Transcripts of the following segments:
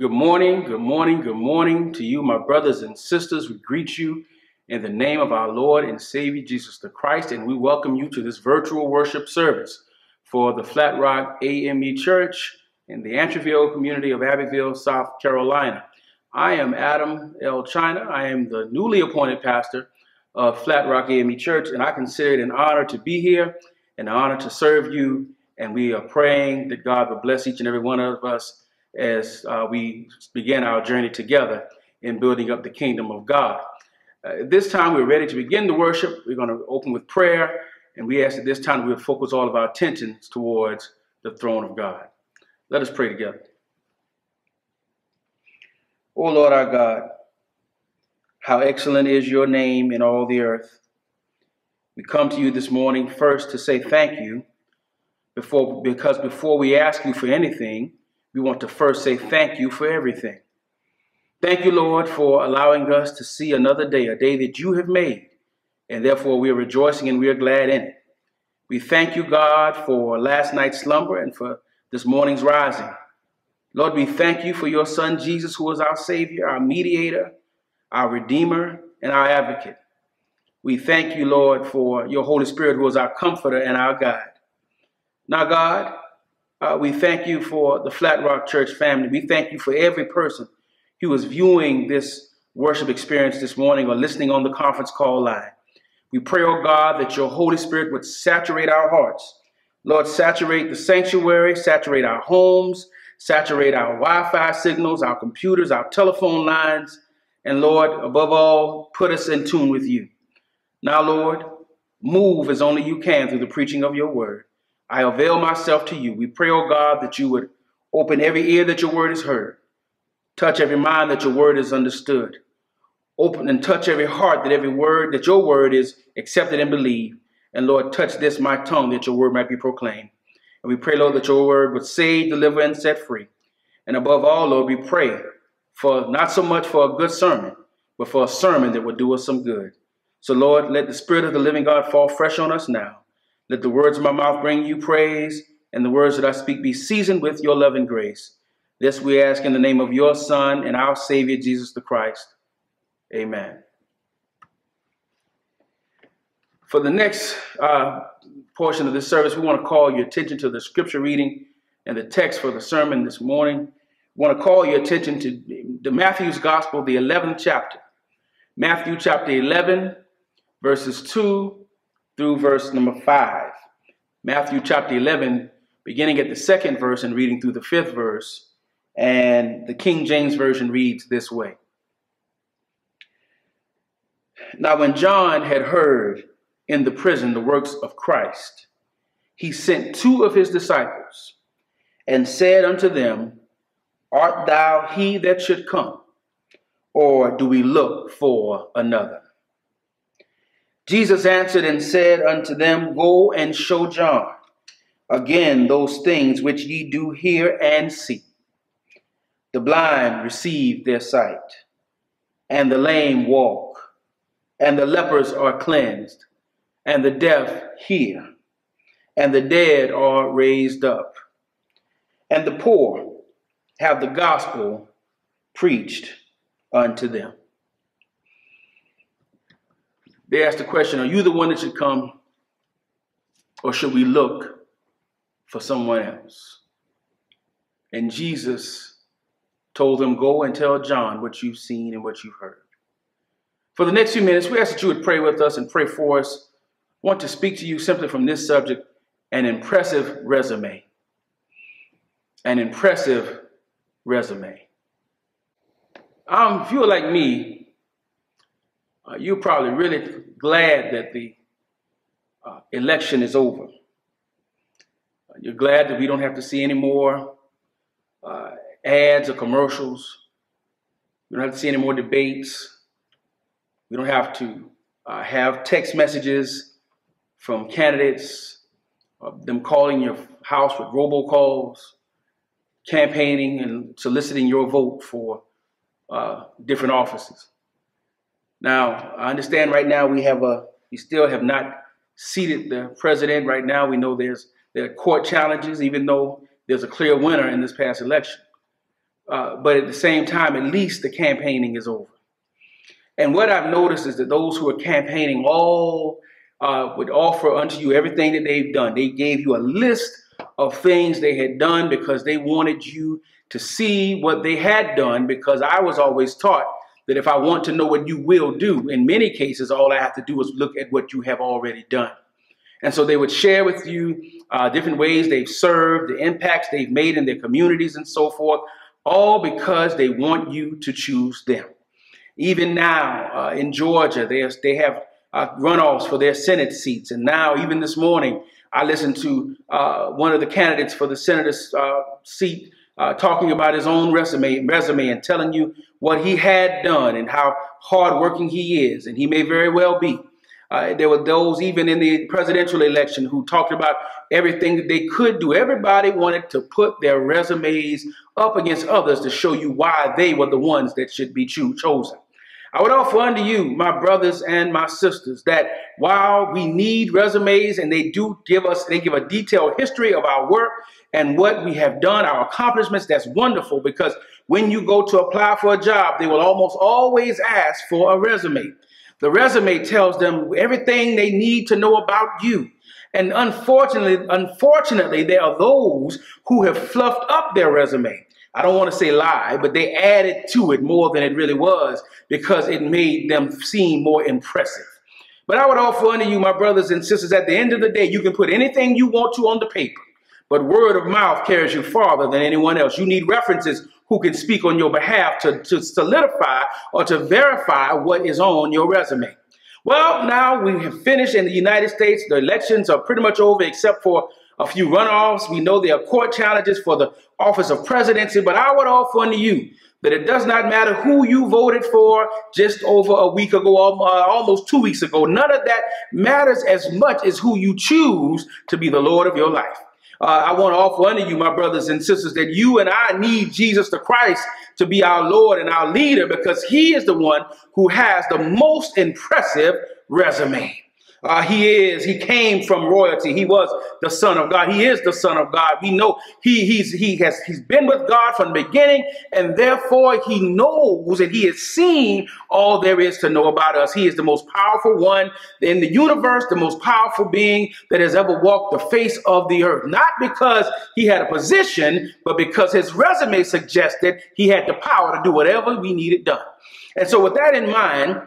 Good morning, good morning, good morning to you, my brothers and sisters. We greet you in the name of our Lord and Savior Jesus the Christ, and we welcome you to this virtual worship service for the Flat Rock AME Church in the Antreville community of Abbeville, South Carolina. I am Adam L. China. I am the newly appointed pastor of Flat Rock AME Church, and I consider it an honor to be here, and an honor to serve you, and we are praying that God will bless each and every one of us as uh, we begin our journey together in building up the kingdom of God. Uh, this time we're ready to begin the worship. We're going to open with prayer, and we ask that this time we'll focus all of our attention towards the throne of God. Let us pray together. O oh Lord our God, how excellent is your name in all the earth. We come to you this morning first to say thank you before because before we ask you for anything, we want to first say thank you for everything. Thank you, Lord, for allowing us to see another day, a day that you have made, and therefore we are rejoicing and we are glad in it. We thank you, God, for last night's slumber and for this morning's rising. Lord, we thank you for your Son, Jesus, who is our Savior, our mediator, our Redeemer, and our advocate. We thank you, Lord, for your Holy Spirit, who is our comforter and our guide. Now, God, uh, we thank you for the Flat Rock Church family. We thank you for every person who is viewing this worship experience this morning or listening on the conference call line. We pray, oh God, that your Holy Spirit would saturate our hearts. Lord, saturate the sanctuary, saturate our homes, saturate our Wi Fi signals, our computers, our telephone lines, and Lord, above all, put us in tune with you. Now, Lord, move as only you can through the preaching of your word. I avail myself to you. We pray, oh God, that you would open every ear that your word is heard, touch every mind that your word is understood, open and touch every heart that every word, that your word is accepted and believed. And Lord, touch this, my tongue, that your word might be proclaimed. And we pray, Lord, that your word would save, deliver, and set free. And above all, Lord, we pray for not so much for a good sermon, but for a sermon that would do us some good. So, Lord, let the Spirit of the living God fall fresh on us now. Let the words of my mouth bring you praise, and the words that I speak be seasoned with your love and grace. This we ask in the name of your Son and our Savior, Jesus the Christ. Amen. For the next uh, portion of this service, we want to call your attention to the scripture reading and the text for the sermon this morning. We want to call your attention to the Matthew's Gospel, the 11th chapter. Matthew chapter 11, verses 2 through verse number 5. Matthew chapter 11, beginning at the second verse and reading through the fifth verse. And the King James Version reads this way. Now, when John had heard in the prison the works of Christ, he sent two of his disciples and said unto them, Art thou he that should come, or do we look for another? Jesus answered and said unto them, Go and show John again those things which ye do hear and see. The blind receive their sight, and the lame walk, and the lepers are cleansed, and the deaf hear, and the dead are raised up, and the poor have the gospel preached unto them. They asked the question Are you the one that should come, or should we look for someone else? And Jesus told them, Go and tell John what you've seen and what you've heard. For the next few minutes, we ask that you would pray with us and pray for us. Want to speak to you simply from this subject an impressive resume. An impressive resume. Um, if you're like me, uh, you're probably really glad that the uh, election is over. Uh, you're glad that we don't have to see any more uh, ads or commercials. We don't have to see any more debates. We don't have to uh, have text messages from candidates, them calling your house with robocalls, campaigning and soliciting your vote for uh, different offices. Now, I understand right now we have a, we still have not seated the president. Right now, we know there's there are court challenges, even though there's a clear winner in this past election. Uh, but at the same time, at least the campaigning is over. And what I've noticed is that those who are campaigning all uh, would offer unto you everything that they've done. They gave you a list of things they had done because they wanted you to see what they had done because I was always taught that if I want to know what you will do, in many cases, all I have to do is look at what you have already done. And so they would share with you uh, different ways they've served, the impacts they've made in their communities and so forth, all because they want you to choose them. Even now uh, in Georgia, they, they have uh, runoffs for their Senate seats. And now, even this morning, I listened to uh, one of the candidates for the senator's uh, seat uh, talking about his own resume, resume and telling you what he had done and how hardworking he is. And he may very well be. Uh, there were those even in the presidential election who talked about everything that they could do. Everybody wanted to put their resumes up against others to show you why they were the ones that should be chosen. I would offer unto you, my brothers and my sisters, that while we need resumes and they do give us, they give a detailed history of our work and what we have done, our accomplishments, that's wonderful because when you go to apply for a job, they will almost always ask for a resume. The resume tells them everything they need to know about you. And unfortunately, unfortunately, there are those who have fluffed up their resume. I don't want to say lie, but they added to it more than it really was because it made them seem more impressive. But I would offer unto you, my brothers and sisters, at the end of the day, you can put anything you want to on the paper, but word of mouth carries you farther than anyone else. You need references who can speak on your behalf to, to solidify or to verify what is on your resume. Well, now we have finished in the United States. The elections are pretty much over except for a few runoffs. We know there are court challenges for the office of presidency, but I would offer unto you that it does not matter who you voted for just over a week ago, uh, almost two weeks ago. None of that matters as much as who you choose to be the Lord of your life. Uh, I want to offer unto you, my brothers and sisters, that you and I need Jesus the Christ to be our Lord and our leader because he is the one who has the most impressive resume. Uh, he is, he came from royalty. He was the son of God. He is the son of God. We know he, he's, he has, he's been with God from the beginning and therefore he knows and he has seen all there is to know about us. He is the most powerful one in the universe, the most powerful being that has ever walked the face of the earth. Not because he had a position, but because his resume suggested he had the power to do whatever we needed done. And so with that in mind,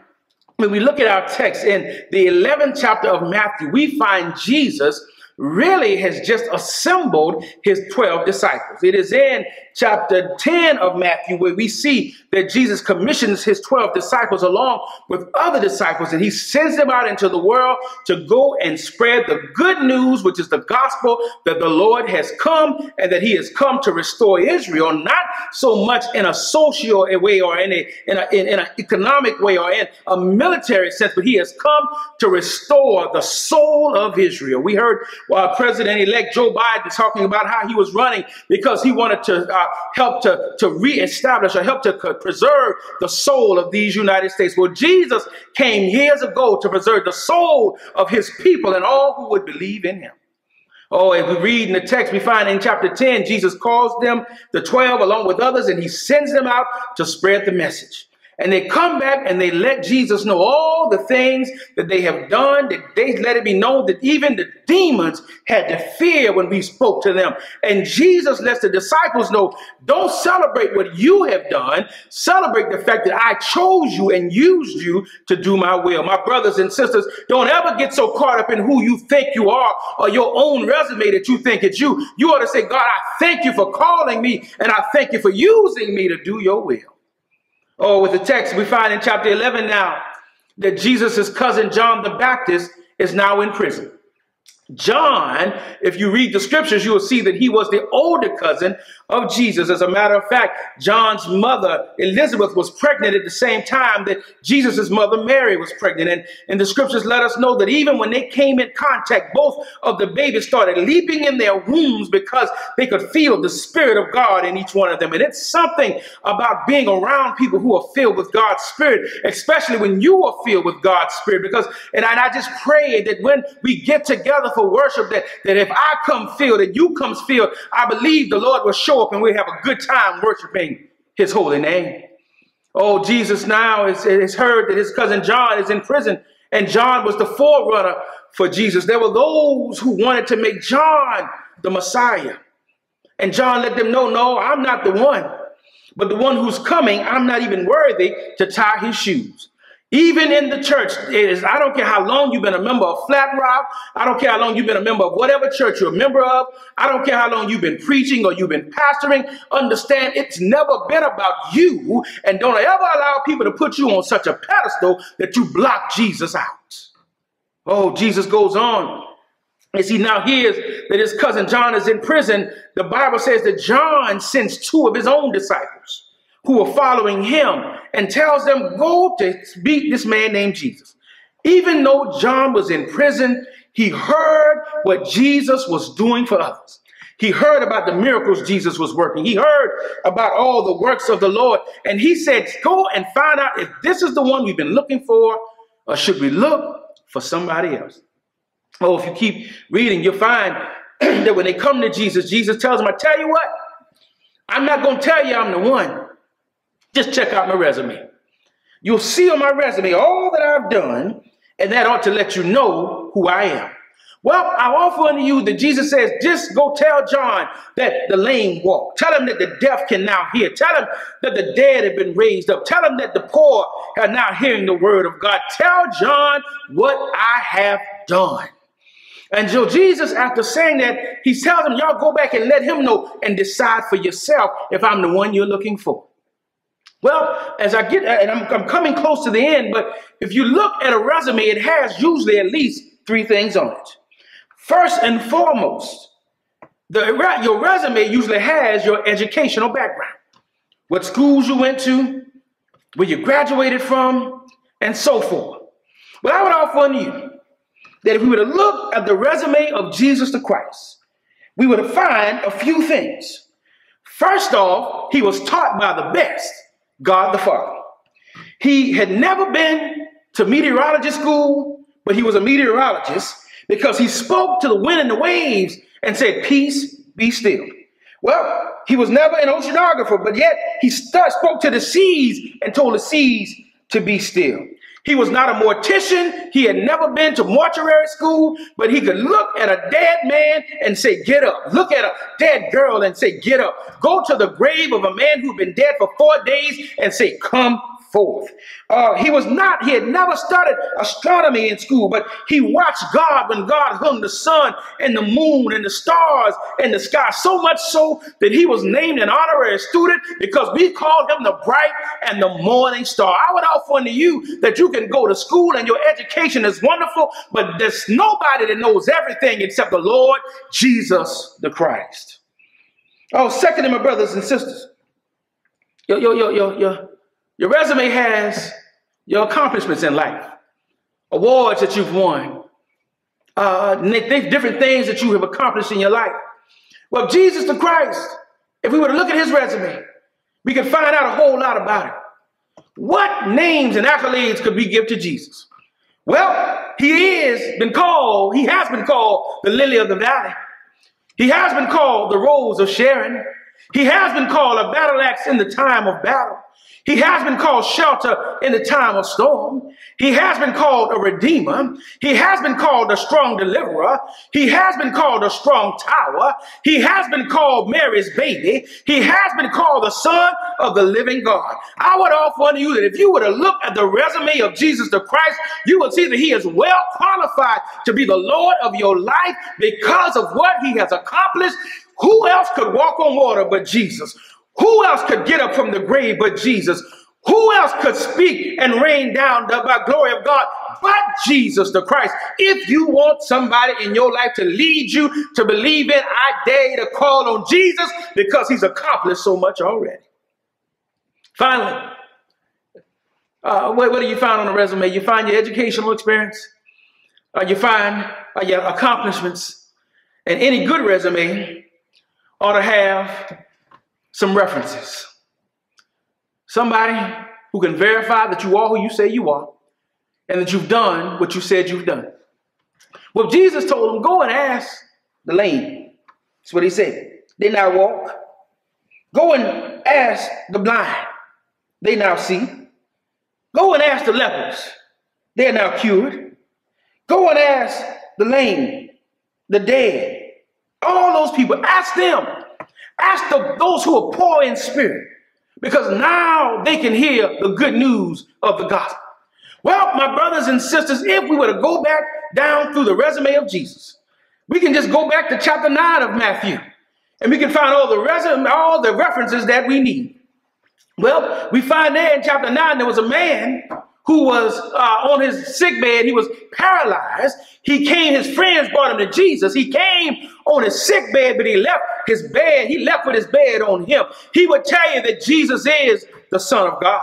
when we look at our text in the 11th chapter of Matthew, we find Jesus really has just assembled his 12 disciples. It is in chapter 10 of Matthew where we see that Jesus commissions his 12 disciples along with other disciples and he sends them out into the world to go and spread the good news, which is the gospel that the Lord has come and that he has come to restore Israel, not so much in a social way or in, a, in, a, in, in an economic way or in a military sense, but he has come to restore the soul of Israel. We heard uh, President-elect Joe Biden talking about how he was running because he wanted to uh, help to, to reestablish or help to preserve the soul of these United States. Well, Jesus came years ago to preserve the soul of his people and all who would believe in him. Oh, if we read in the text, we find in chapter 10, Jesus calls them the 12 along with others and he sends them out to spread the message. And they come back and they let Jesus know all the things that they have done, that they let it be known that even the demons had to fear when we spoke to them. And Jesus lets the disciples know, don't celebrate what you have done. Celebrate the fact that I chose you and used you to do my will. My brothers and sisters, don't ever get so caught up in who you think you are or your own resume that you think it's you. You ought to say, God, I thank you for calling me and I thank you for using me to do your will. Oh, with the text we find in chapter 11 now that Jesus' cousin John the Baptist is now in prison. John, if you read the scriptures, you will see that he was the older cousin of Jesus. As a matter of fact, John's mother, Elizabeth, was pregnant at the same time that Jesus' mother, Mary, was pregnant. And, and the scriptures let us know that even when they came in contact, both of the babies started leaping in their wombs because they could feel the Spirit of God in each one of them. And it's something about being around people who are filled with God's Spirit, especially when you are filled with God's Spirit. Because, and I, and I just pray that when we get together for worship, that, that if I come filled and you come filled, I believe the Lord will show up and we have a good time worshiping his holy name. Oh, Jesus now is, is heard that his cousin John is in prison, and John was the forerunner for Jesus. There were those who wanted to make John the Messiah. And John let them know, no, I'm not the one. But the one who's coming, I'm not even worthy to tie his shoes. Even in the church, is I don't care how long you've been a member of Flat Rock. I don't care how long you've been a member of whatever church you're a member of. I don't care how long you've been preaching or you've been pastoring. Understand it's never been about you. And don't ever allow people to put you on such a pedestal that you block Jesus out. Oh, Jesus goes on. As he now hears that his cousin John is in prison, the Bible says that John sends two of his own disciples who are following him and tells them, Go to meet this man named Jesus. Even though John was in prison, he heard what Jesus was doing for others. He heard about the miracles Jesus was working. He heard about all the works of the Lord. And he said, Go and find out if this is the one we've been looking for, or should we look for somebody else? Oh, if you keep reading, you'll find that when they come to Jesus, Jesus tells them, I tell you what, I'm not going to tell you I'm the one. Just check out my resume. You'll see on my resume all that I've done, and that ought to let you know who I am. Well, I offer unto you that Jesus says, just go tell John that the lame walk. Tell him that the deaf can now hear. Tell him that the dead have been raised up. Tell him that the poor are now hearing the word of God. Tell John what I have done. And so Jesus, after saying that, he tells him, y'all go back and let him know and decide for yourself if I'm the one you're looking for. Well, as I get, and I'm, I'm coming close to the end, but if you look at a resume, it has usually at least three things on it. First and foremost, the, your resume usually has your educational background, what schools you went to, where you graduated from, and so forth. But I would offer you that if we were to look at the resume of Jesus the Christ, we would find a few things. First off, he was taught by the best. God the Father. He had never been to meteorology school, but he was a meteorologist because he spoke to the wind and the waves and said, Peace, be still. Well, he was never an oceanographer, but yet he spoke to the seas and told the seas to be still. He was not a mortician. He had never been to mortuary school, but he could look at a dead man and say, Get up. Look at a dead girl and say, Get up. Go to the grave of a man who'd been dead for four days and say, Come forth. Uh, he was not, he had never studied astronomy in school, but he watched God when God hung the sun and the moon and the stars and the sky, so much so that he was named an honorary student because we called him the bright and the morning star. I would offer unto you that you can go to school and your education is wonderful, but there's nobody that knows everything except the Lord Jesus the Christ. Oh, second secondly, my brothers and sisters, your, your, your, your, your, your resume has your accomplishments in life, awards that you've won, uh, different things that you have accomplished in your life. Well, Jesus the Christ, if we were to look at his resume, we could find out a whole lot about it. What names and accolades could we give to Jesus? Well, he is been called, he has been called the lily of the valley. He has been called the rose of Sharon. He has been called a battle axe in the time of battle. He has been called shelter in the time of storm. He has been called a redeemer. He has been called a strong deliverer. He has been called a strong tower. He has been called Mary's baby. He has been called the son of the living God. I would offer unto you that if you were to look at the resume of Jesus the Christ, you would see that he is well qualified to be the Lord of your life because of what he has accomplished. Who else could walk on water but Jesus? Who else could get up from the grave but Jesus? Who else could speak and rain down the glory of God but Jesus the Christ? If you want somebody in your life to lead you to believe in, I dare to call on Jesus because he's accomplished so much already. Finally, uh, what, what, do you find on a resume? You find your educational experience, uh, you find uh, your accomplishments, and any good resume ought to have some references. Somebody who can verify that you are who you say you are and that you've done what you said you've done. Well, Jesus told him, Go and ask the lame. That's what he said. Didn't I walk? Go and ask the blind, they now see. Go and ask the lepers, they're now cured. Go and ask the lame, the dead, all those people, ask them. Ask the, those who are poor in spirit, because now they can hear the good news of the gospel. Well, my brothers and sisters, if we were to go back down through the resume of Jesus, we can just go back to chapter 9 of Matthew, and we can find all the resume, all the references that we need. Well, we find there in chapter 9 there was a man who was uh, on his sick bed. He was paralyzed. He came, his friends brought him to Jesus. He came on his sick bed, but he left his bed. He left with his bed on him. He would tell you that Jesus is the Son of God.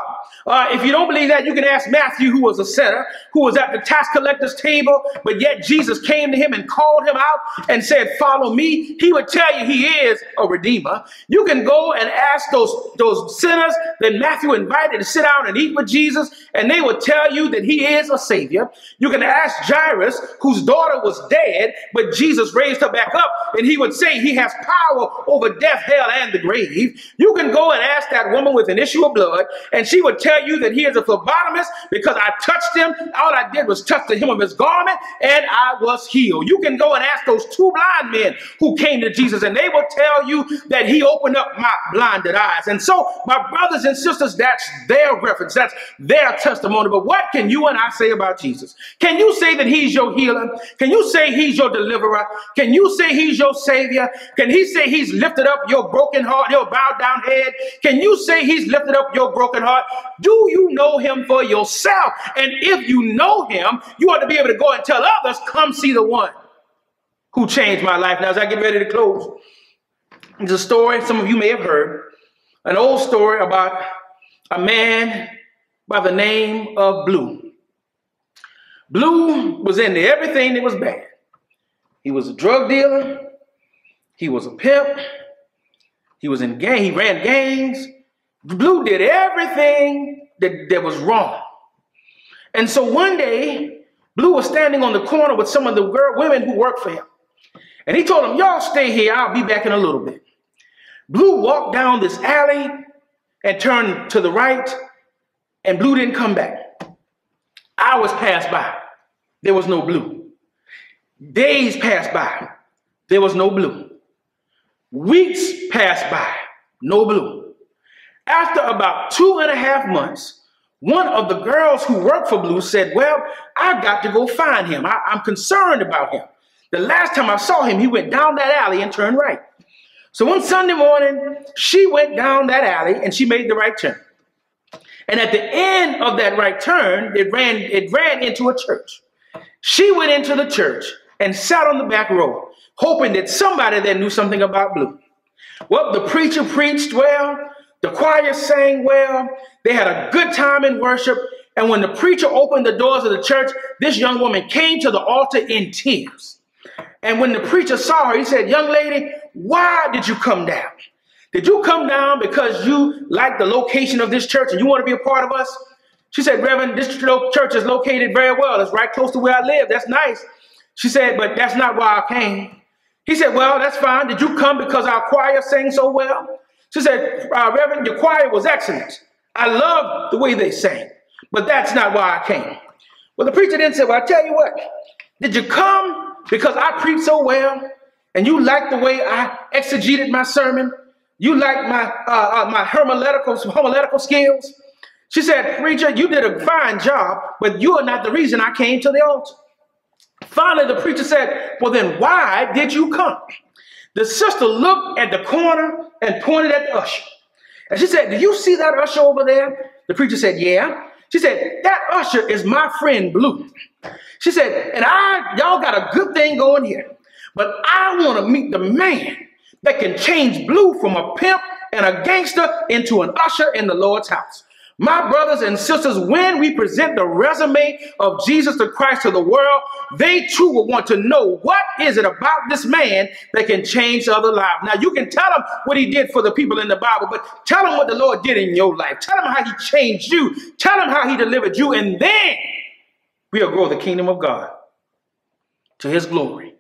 Uh, if you don't believe that, you can ask Matthew, who was a sinner, who was at the tax collector's table, but yet Jesus came to him and called him out and said, Follow me. He would tell you he is a redeemer. You can go and ask those, those sinners that Matthew invited to sit down and eat with Jesus, and they would tell you that he is a savior. You can ask Jairus, whose daughter was dead, but Jesus raised her back up, and he would say he has power over death, hell, and the grave. You can go and ask that woman with an issue of blood, and she would tell you that he is a phlebotomist because I touched him. All I did was touch the hem of his garment and I was healed. You can go and ask those two blind men who came to Jesus and they will tell you that he opened up my blinded eyes. And so, my brothers and sisters, that's their reference, that's their testimony. But what can you and I say about Jesus? Can you say that he's your healer? Can you say he's your deliverer? Can you say he's your savior? Can he say he's lifted up your broken heart, your bowed down head? Can you say he's lifted up your broken heart? Do you know him for yourself? And if you know him, you ought to be able to go and tell others, come see the one who changed my life. Now, as I get ready to close, there's a story some of you may have heard, an old story about a man by the name of Blue. Blue was into everything that was bad. He was a drug dealer. He was a pimp. He was in gang. He ran gangs. Blue did everything that, that was wrong. And so one day, Blue was standing on the corner with some of the girl, women who worked for him. And he told them, Y'all stay here, I'll be back in a little bit. Blue walked down this alley and turned to the right, and Blue didn't come back. Hours passed by, there was no Blue. Days passed by, there was no Blue. Weeks passed by, no Blue. After about two and a half months, one of the girls who worked for Blue said, Well, I've got to go find him. I, am concerned about him. The last time I saw him, he went down that alley and turned right. So one Sunday morning, she went down that alley and she made the right turn. And at the end of that right turn, it ran, it ran into a church. She went into the church and sat on the back row, hoping that somebody there knew something about Blue. Well, the preacher preached well, the choir sang well. They had a good time in worship. And when the preacher opened the doors of the church, this young woman came to the altar in tears. And when the preacher saw her, he said, Young lady, why did you come down? Did you come down because you like the location of this church and you want to be a part of us? She said, Reverend, this church is located very well. It's right close to where I live. That's nice. She said, but that's not why I came. He said, well, that's fine. Did you come because our choir sang so well? She said, uh, Reverend, your choir was excellent. I love the way they sang, but that's not why I came. Well, the preacher then said, Well, I tell you what, did you come because I preached so well and you liked the way I exegeted my sermon? You liked my, uh, uh, my homiletical, homiletical skills? She said, Preacher, you did a fine job, but you are not the reason I came to the altar. Finally, the preacher said, Well, then why did you come? The sister looked at the corner and pointed at the usher. And she said, Do you see that usher over there? The preacher said, Yeah. She said, That usher is my friend Blue. She said, And I, y'all got a good thing going here. But I want to meet the man that can change Blue from a pimp and a gangster into an usher in the Lord's house. My brothers and sisters, when we present the resume of Jesus the Christ to the world, they too will want to know what is it about this man that can change other lives. Now, you can tell them what he did for the people in the Bible, but tell them what the Lord did in your life. Tell them how he changed you. Tell them how he delivered you, and then we'll grow the kingdom of God to his glory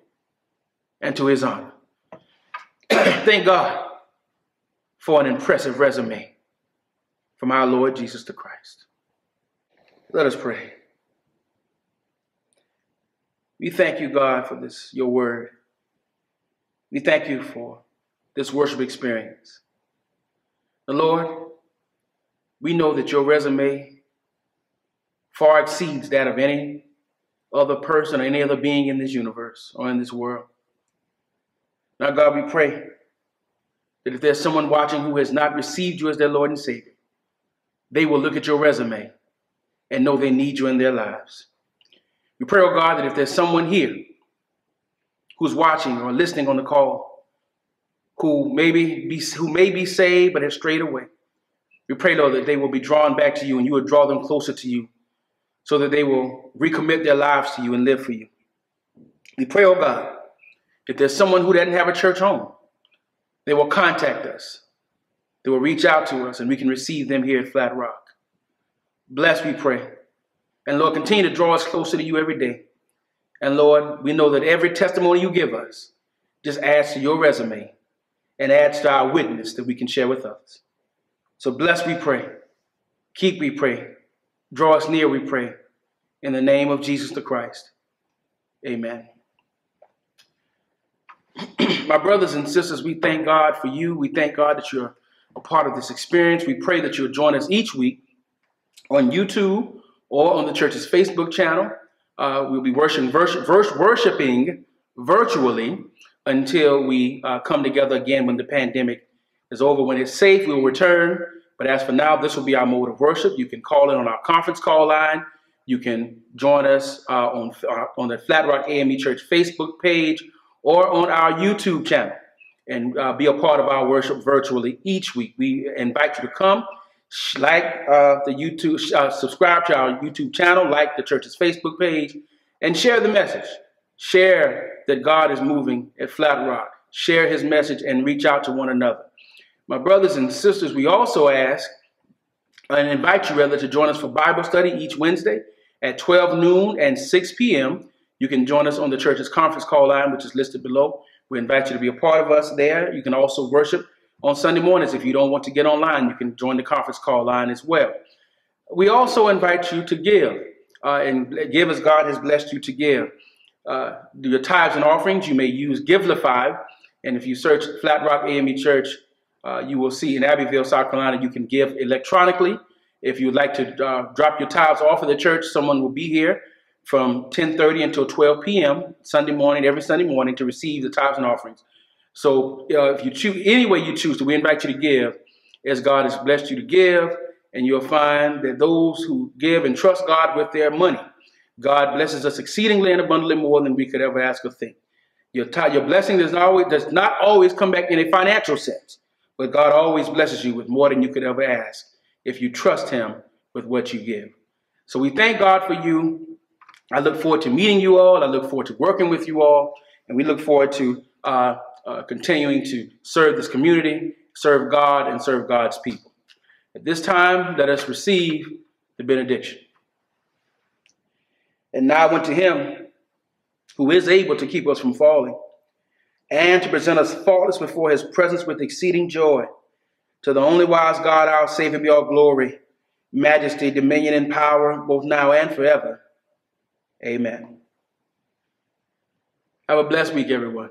and to his honor. Thank God for an impressive resume from our Lord Jesus the Christ. Let us pray. We thank you, God, for this, your word. We thank you for this worship experience. And Lord, we know that your resume far exceeds that of any other person or any other being in this universe or in this world. Now, God, we pray that if there's someone watching who has not received you as their Lord and Savior, they will look at your resume and know they need you in their lives. We pray, oh God, that if there's someone here who's watching or listening on the call, who maybe be who may be saved but have strayed away, we pray, Lord, that they will be drawn back to you and you will draw them closer to you so that they will recommit their lives to you and live for you. We pray, oh God, if there's someone who doesn't have a church home, they will contact us. They will reach out to us and we can receive them here at Flat Rock. Bless, we pray. And Lord, continue to draw us closer to you every day. And Lord, we know that every testimony you give us just adds to your resume and adds to our witness that we can share with others. So bless, we pray. Keep, we pray. Draw us near, we pray. In the name of Jesus the Christ. Amen. My brothers and sisters, we thank God for you. We thank God that you're a part of this experience. We pray that you'll join us each week on YouTube or on the church's Facebook channel. Uh, we'll be worshiping, worshiping virtually until we uh, come together again when the pandemic is over. When it's safe, we'll return. But as for now, this will be our mode of worship. You can call in on our conference call line. You can join us uh, on, uh, on the Flat Rock AME Church Facebook page or on our YouTube channel and uh, be a part of our worship virtually each week. We invite you to come like uh, the YouTube, uh, subscribe to our YouTube channel, like the church's Facebook page, and share the message. Share that God is moving at Flat Rock. Share his message and reach out to one another. My brothers and sisters, we also ask and invite you rather to join us for Bible study each Wednesday at 12 noon and 6 p.m. You can join us on the church's conference call line, which is listed below. We invite you to be a part of us there. You can also worship on Sunday mornings. If you don't want to get online, you can join the conference call line as well. We also invite you to give uh, and give as God has blessed you to give. Uh, your tithes and offerings, you may use Givelify. And if you search Flat Rock AME Church, uh, you will see in Abbeville, South Carolina, you can give electronically. If you'd like to uh, drop your tithes off of the church, someone will be here from 10:30 until 12 p.m. Sunday morning, every Sunday morning, to receive the tithes and offerings. So uh, if you choose any way you choose to, we invite you to give as God has blessed you to give, and you'll find that those who give and trust God with their money, God blesses us exceedingly and abundantly more than we could ever ask or think. Your, your blessing does not, always, does not always come back in a financial sense, but God always blesses you with more than you could ever ask if you trust Him with what you give. So we thank God for you. I look forward to meeting you all. I look forward to working with you all. And we look forward to uh, uh, continuing to serve this community, serve God, and serve God's people. At this time, let us receive the benediction. And now unto him who is able to keep us from falling and to present us faultless before his presence with exceeding joy. To the only wise God, our Savior, be all glory, majesty, dominion, and power, both now and forever. Amen. Have a blessed week, everyone.